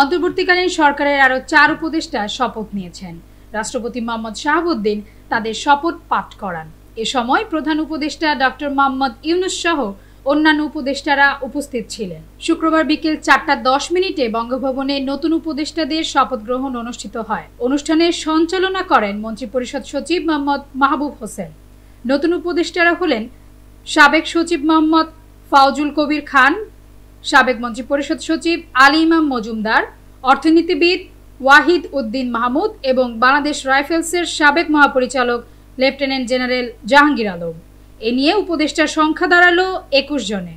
অন্তর্বর্তীকালীন সরকারের আরও চার উপদেষ্টা শপথ নিয়েছেন। রাষ্ট্রপতি মোহাম্মদ শাহাবুদ্দিন তাদের শপথ পাঠ করান। এ সময় প্রধান উপদেষ্টা ডক্টর মোহাম্মদ ইউনুস সহ অন্যান্য উপদেষ্টারা উপস্থিত ছিলেন। শুক্রবার বিকেল চারটা দশ মিনিটে বঙ্গভবনে নতুন উপদেষ্টাদের শপথ গ্রহণ অনুষ্ঠিত হয়। অনুষ্ঠানের সঞ্চালনা করেন মন্ত্রিপরিষদ সচিব মোহাম্মদ মাহবুব হোসেন। নতুন উপদেষ্টারা হলেন সাবেক সচিব মোহাম্মদ ফাউজুল কবির খান সাবেক মন্ত্রিপরিষদ সচিব আলী ইমাম মজুমদার, অর্থনীতিবিদ ওয়াহিদ উদ্দিন মাহমুদ এবং বাংলাদেশ রাইফেলসের সাবেক মহাপরিচালক লেফটেন্যান্ট জেনারেল জাহাঙ্গীর আলম। এ নিয়ে উপদেষ্টার সংখ্যা দাঁড়াল একুশ জনে।